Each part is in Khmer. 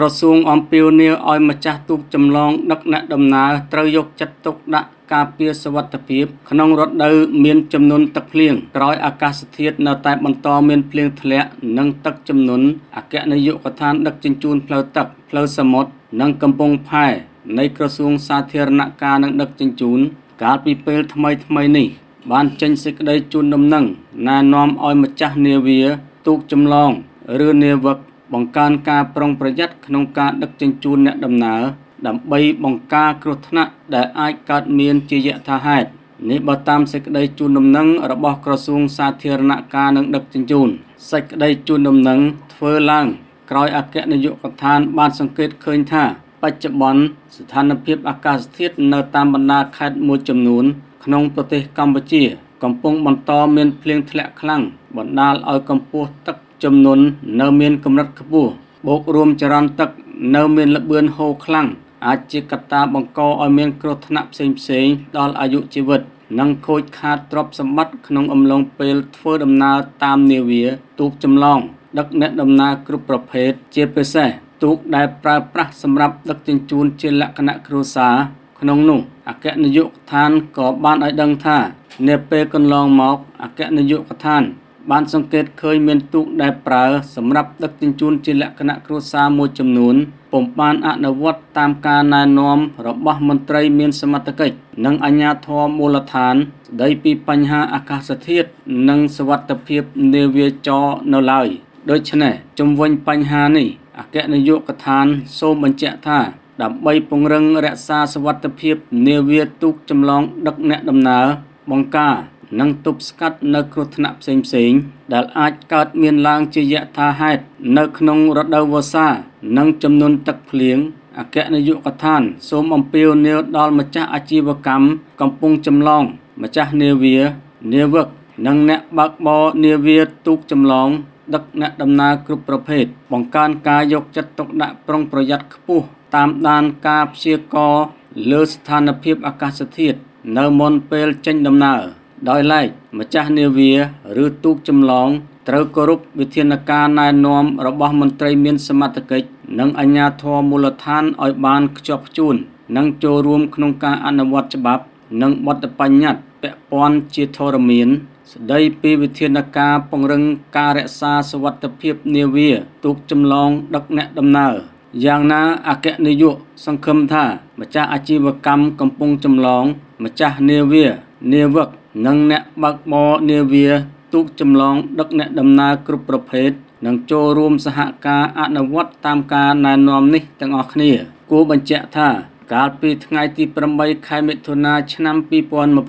ក្រសួងអំពាវនាវឲ្យម្ចាស់ទូកចម្លងដឹកអ្នកដំណើរត្រូវយកចិត្តទុកដាក់ការពារសុវត្ថិភាពក្នុងរដូវមានចំនួនទឹកភ្លៀងក្រោយអាកាសធាតុនៅតែបន្តមានភ្លៀងធ្លាក់និងទឹកជំនន់អគ្គនាយកដ្ឋានដឹកជញ្ជូនផ្លូវទឹកផ្លូវសមុទ្រនិងកំពង់ផែនៃក្រសួងសាធារណការនិងដឹកជញ្ជូន កាលពីពេលថ្មីថ្មីនេះ បានចេញសេចក្តីជូនដំណឹងណែនាំឲ្យម្ចាស់នាវាទូកចម្លង ឬនាវិក បង្កើនការប្រុងប្រយ័ត្នក្នុងការដឹកជញ្ជូនអ្នកដំណើរដើម្បីបង្ការគ្រោះថ្នាក់ដែលអាចកើតមានជាយថាហេតុនេះបើតាមសេចក្តីជូនដំណឹងរបស់ក្រសួងសាធារណការនិងដឹកជញ្ជូនសេចក្តីជូនដំណឹងធ្វើឡើងក្រោយអគ្គនាយកដ្ឋានបានសង្កេតឃើញថាបច្ចុប្បន្នស្ថានភាពអាកាសធាតុនៅតាមបណ្ដាខេត្តមួយចំនួន ក្នុងប្រទេសកម្ពុជា កំពុងបន្តមានភ្លៀងធ្លាក់ខ្លាំងបណ្ដាលឲ្យកម្ពស់ទឹក ចំនួននៅមានកម្រិតខ្ពស់បូករួមចរន្តទឹក នៅមានល្បឿនហូរខ្លាំងអាចជាកត្តាបង្កឲ្យមានគ្រោះថ្នាក់ផ្សេងផ្សេងដល់អាយុជីវិត និងខូចខាតទ្រព្យសម្បត្តិក្នុងអំឡុងពេលធ្វើដំណើរតាមនាវាទូកចម្លង ដឹកអ្នកដំណើរគ្រប់ប្រភេទជាពិសេសទូកដែលប្រើប្រាស់សម្រាប់ដឹកជញ្ជូនជាលក្ខណៈគ្រួសារក្នុងនោះអគ្គនាយកដ្ឋានក៏បានឲ្យដឹងថា នាពេលកន្លងមកអគ្គនាយកដ្ឋាន បានសង្កេតឃើញមានទូកដែលប្រើសម្រាប់ដឹកជញ្ជូនជាលក្ខណៈគ្រួសារមួយចំនួនពុំបានអនុវត្តតាមការណែនាំរបស់មន្ត្រីមានសមត្ថកិច្ចនិងអាជ្ញាធរមូលដ្ឋាន ស្ដីពីបញ្ហាអាកាសធាតុនិងសវត្ថិភាពនាវាចរនៅឡើយដូច្នេះជំវិញបញ្ហានេះអគ្គនាយកដ្ឋានសូមបញ្ជាក់ថាដើម្បីពង្រឹងរក្សាសវត្ថិភាពនាវាទូកចម្លងដឹកអ្នកដំណើរបង្ការ និងទប់ស្កាត់នៅគ្រោះថ្នាក់ផ្សេងផ្សេងដែលអាចកើតមានឡើងជាយថាហេតុនៅក្នុងរដូវវស្សា និងចំនួនទឹកភ្លៀងអគ្គនាយកដ្ឋាន សូមអំពាវនាវដល់ម្ចាស់អាជីវកម្មកំពុងចម្លង ម្ចាស់នាវា នាវិកនិងអ្នកបើកបរនាវាទូកចម្លង ដឹកអ្នកដំណើរគ្រប់ប្រភេទបង្កើនការយកចិត្តទុកដាក់ប្រុងប្រយ័ត្នខ្ពស់តាមដានការព្យាករណ៍លើស្ថានភាពអាកាសធាតុនៅមុនពេលចេញដំណើរ ដោយឡែកម្ចាស់នាវាឬទូកចម្លងត្រូវគោរពវិធានការណែនាំរបស់មន្ត្រីមានសមត្ថកិច្ចនិងអាជ្ញាធរមូលដ្ឋានឲ្យបានខ្ជាប់ខ្ជួននិងចូលរួមក្នុងការអនុវត្តច្បាប់ និងបទបញ្ញត្តិពាក់ព័ន្ធជាធរមាន ស្ដីពីវិធានការពង្រឹងការរក្សាសវត្ថិភាពនាវាទូកចម្លងដឹកអ្នកដំណើរយ៉ាងណាអគ្គនាយកសង្ឃឹមថាម្ចាស់អាជីវកម្មកំពុងចម្លងម្ចាស់នាវានាវិក និងអ្នកបើកបរនាវាទូកចម្លងដឹកអ្នកដំណើរគ្រប់ប្រភេទនិងចូលរួមសហការអនុវត្តតាមការណែនាំនេះទាំងអស់គ្នា គួរបញ្ជាក់ថាកាលពីថ្ងៃទី8ខែមិថុនាឆ្នាំ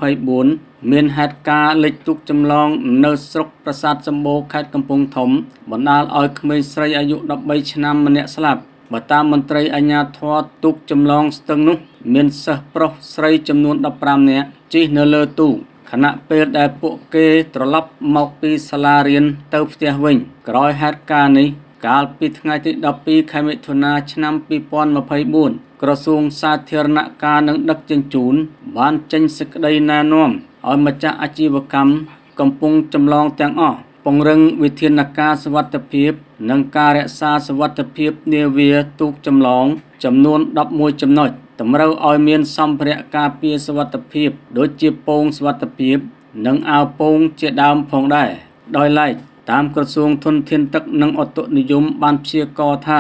2024មានហេតុការណ៍លិចទូកចម្លងនៅស្រុកប្រាសាទសម្បូរខេត្តកំពង់ធំបណ្ដាលឲ្យក្មេងស្រីអាយុ13ឆ្នាំម្នាក់ស្លាប់បើតាមមន្ត្រីអាជ្ញាធរទូកចម្លងស្ទឹងនោះ មានសិស្សប្រុសស្រីចំនួន15នាក់ជិះនៅលើទូក ខណៈពេលដែលពួកគេត្រឡប់មកពីសាលារៀនទៅផ្ទះវិញ ក្រោយហេតុការណ៍នេះកាលពីថ្ងៃទី12ខែមិថុនាឆ្នាំ2024ក្រសួងសាធារណការនិងដឹកជញ្ជូន បានចេញសេចក្តីណែនាំឲ្យម្ចាស់អាជីវកម្មកំពុងចម្លងទាំងអស់ពង្រឹងវិធានការសវត្ថិភាព និងការរក្សាសវត្ថិភាពនាវាទូកចម្លង ចំនួន11ចំណុច តម្រូវឲ្យមានសម្ភារៈការពារសវត្ថិភាព ដូចជាពងសវត្ថិភាព និងអាវពងជាដើមផងដែរដោយឡែកតាមក្រសួងធនធានទឹកនិងឧតុនិយមបានព្យាករណ៍ថា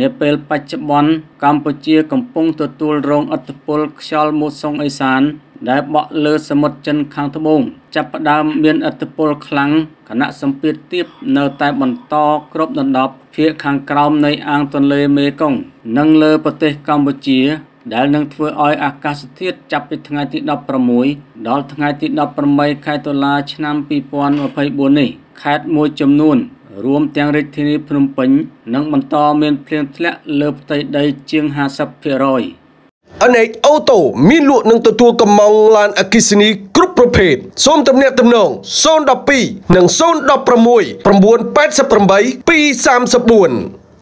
នាពេលបច្ចុប្បន្នកម្ពុជាកំពុងទទួលរងឥទ្ធិពលខ្យល់មូសុងអេសាន ដែលបក់លើសមុទ្រចិនខាងត្បូង ចាប់ផ្ដើមមានឥទ្ធិពលខ្លាំងខណៈសម្ពាធទាបនៅតែបន្តគ្របដណ្ដប់ភាគខាងក្រោមនៃអាងទន្លេមេគង្គនិងលើប្រទេសកម្ពុជា ដែលនឹងធ្វើឲ្យអាកាសធាតុចាប់ពីថ្ងៃទី16ដល់ថ្ងៃទី18ខែតុលាឆ្នាំ2024នេះខេត្តមួយចំនួន រួមទាំងរាជធានីភ្នំពេញនឹងបន្តមានភ្លៀងធ្លាក់លើផ្ទៃដីជាង50%អនេកអូតូមានលក់និងទទួលកម្មង់ឡានអគិសនីគ្រប់ប្រភេទសូមទំនាក់ទំនង012និង016 988 234